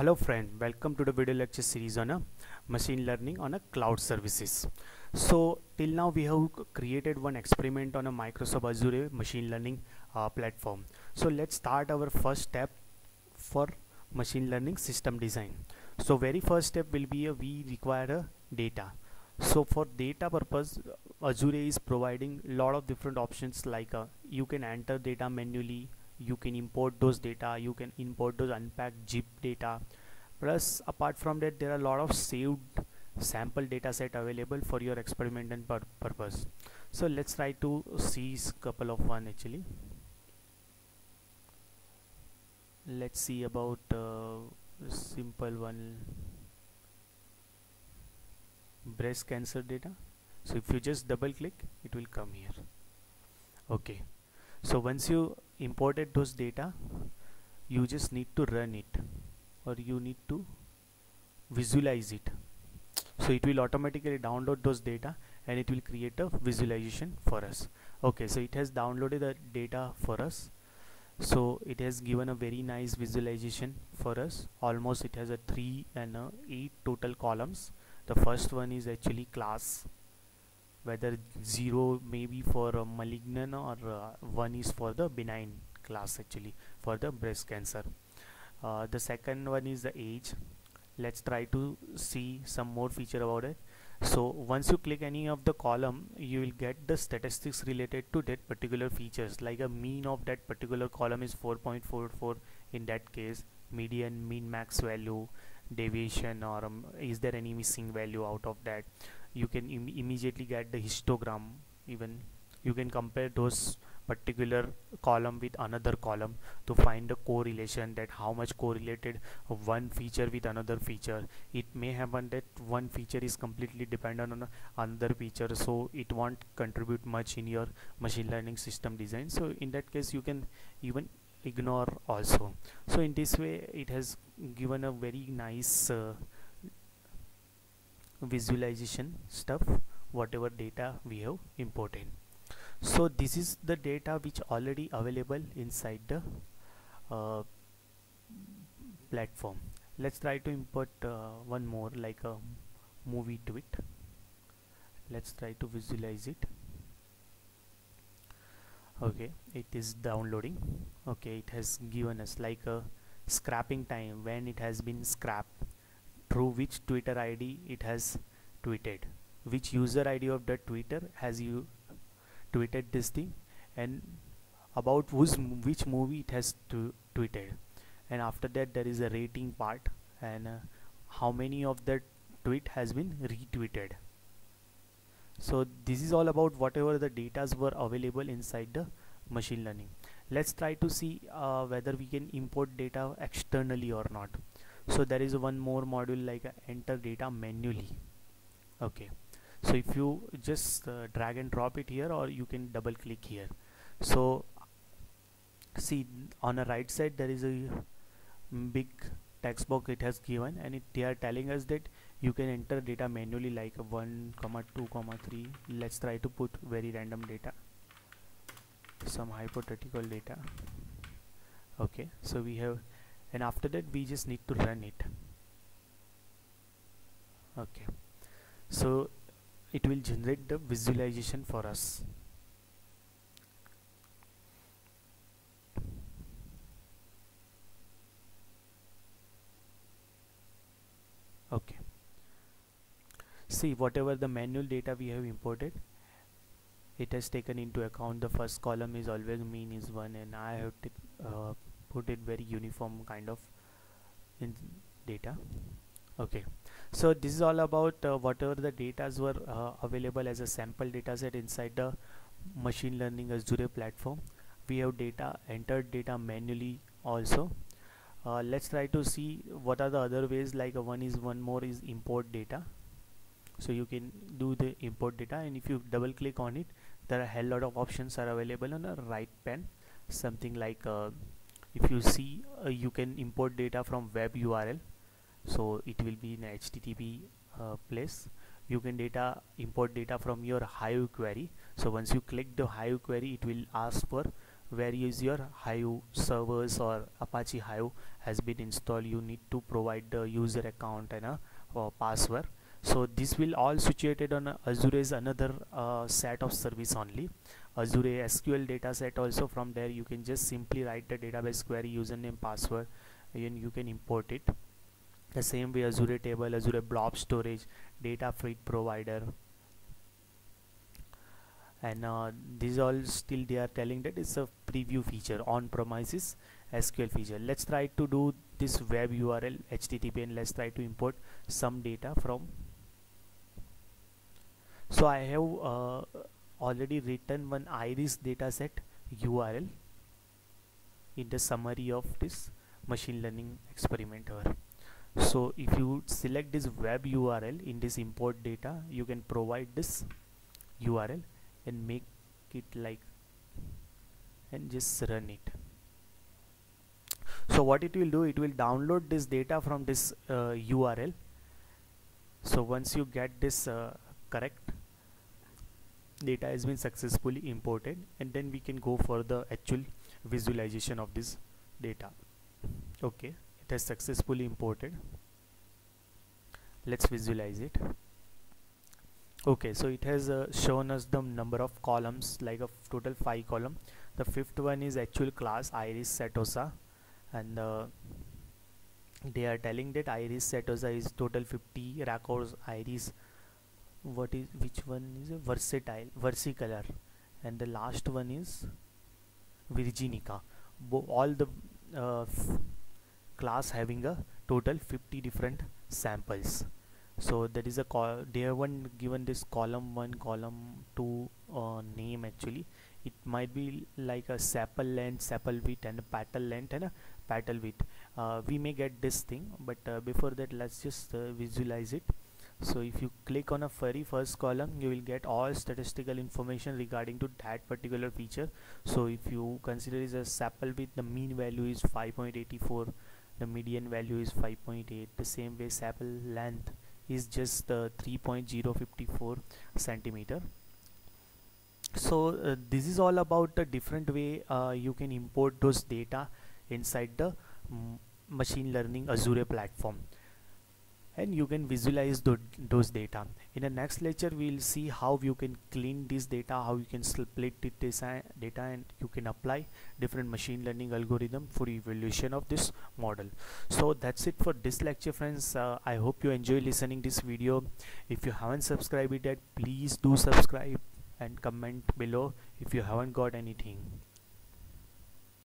Hello friend, welcome to the video lecture series on a machine learning on a cloud services. So till now we have created one experiment on a Microsoft Azure machine learning uh, platform. So let's start our first step for machine learning system design. So very first step will be a, we require a data. So for data purpose Azure is providing a lot of different options like uh, you can enter data manually you can import those data you can import those unpacked zip data. Plus apart from that there are a lot of saved sample data set available for your experiment and pur purpose. So let's try to see couple of one actually. Let's see about uh, simple one. Breast cancer data. So if you just double click it will come here. Okay. So once you imported those data you just need to run it or you need to visualize it. So it will automatically download those data and it will create a visualization for us. Okay so it has downloaded the data for us. So it has given a very nice visualization for us. Almost it has a 3 and a 8 total columns. The first one is actually class whether 0 may be for a malignant or uh, 1 is for the benign class actually for the breast cancer. Uh, the second one is the age. Let's try to see some more feature about it. So once you click any of the column you will get the statistics related to that particular features. Like a mean of that particular column is 4.44 in that case. Median mean max value deviation or um, is there any missing value out of that you can Im immediately get the histogram even. You can compare those particular column with another column to find the correlation that how much correlated one feature with another feature. It may happen that one feature is completely dependent on another feature so it won't contribute much in your machine learning system design. So in that case you can even ignore also. So in this way it has given a very nice uh, visualization stuff whatever data we have imported. So this is the data which already available inside the uh, platform. Let's try to import uh, one more like a movie tweet let's try to visualize it. Okay it is downloading. Okay it has given us like a scrapping time when it has been scrapped through which twitter id it has tweeted. Which user id of that twitter has you tweeted this thing and about whose which movie it has tweeted. And after that there is a rating part and uh, how many of that tweet has been retweeted. So this is all about whatever the datas were available inside the machine learning. Let's try to see uh, whether we can import data externally or not so there is one more module like uh, enter data manually. Okay. So if you just uh, drag and drop it here or you can double click here. So see on the right side there is a big text box it has given and it, they are telling us that you can enter data manually like 1 comma 2 comma 3 let's try to put very random data. Some hypothetical data. Okay. So we have and after that we just need to run it. Okay. So it will generate the visualization for us. Okay. See whatever the manual data we have imported it has taken into account. The first column is always mean is 1 and I have uh, put it very uniform kind of in data. Okay. So this is all about uh, whatever the data were uh, available as a sample data set inside the machine learning Azure platform. We have data entered data manually also. Uh, let's try to see what are the other ways like uh, one is one more is import data. So you can do the import data and if you double click on it there are a hell lot of options are available on the right pane something like uh, if you see uh, you can import data from web URL so it will be in HTTP uh, place. You can data import data from your Hive query. So once you click the Hive query it will ask for where is your hive servers or apache hive has been installed. You need to provide the user account and a uh, password. So this will all situated on azure is another uh, set of service only azure sql data set also from there. You can just simply write the database query username password and you can import it. The same way azure table azure blob storage data feed provider. And uh, these all still they are telling that it's a preview feature on premises sql feature. Let's try to do this web url http and let's try to import some data from. So i have uh, already written one iris dataset url in the summary of this machine learning experimenter so if you select this web url in this import data you can provide this url and make it like and just run it. So what it will do it will download this data from this uh, url so once you get this uh, correct data has been successfully imported and then we can go for the actual visualization of this data. Okay it has successfully imported. Let's visualize it. Okay so it has uh, shown us the number of columns like a total five column. The fifth one is actual class iris setosa. And uh, they are telling that iris setosa is total 50 records iris what is which one is a versatile versicolor. And the last one is virginica. Bo all the uh, class having a total 50 different samples. So that is a they haven't given this column 1 column 2 uh, name actually. It might be like a sepal length sepal width and a petal length and a petal width. Uh, we may get this thing but uh, before that let's just uh, visualize it so if you click on a very first column you will get all statistical information regarding to that particular feature. So if you consider is a sample with the mean value is 5.84 the median value is 5.8 the same way sepal length is just uh, 3.054 centimeter. So uh, this is all about the different way uh, you can import those data inside the machine learning azure platform and you can visualize those data. In the next lecture we'll see how you can clean this data how you can split this data and you can apply different machine learning algorithm for evaluation of this model. So that's it for this lecture friends. Uh, i hope you enjoy listening this video. If you haven't subscribed yet please do subscribe and comment below if you haven't got anything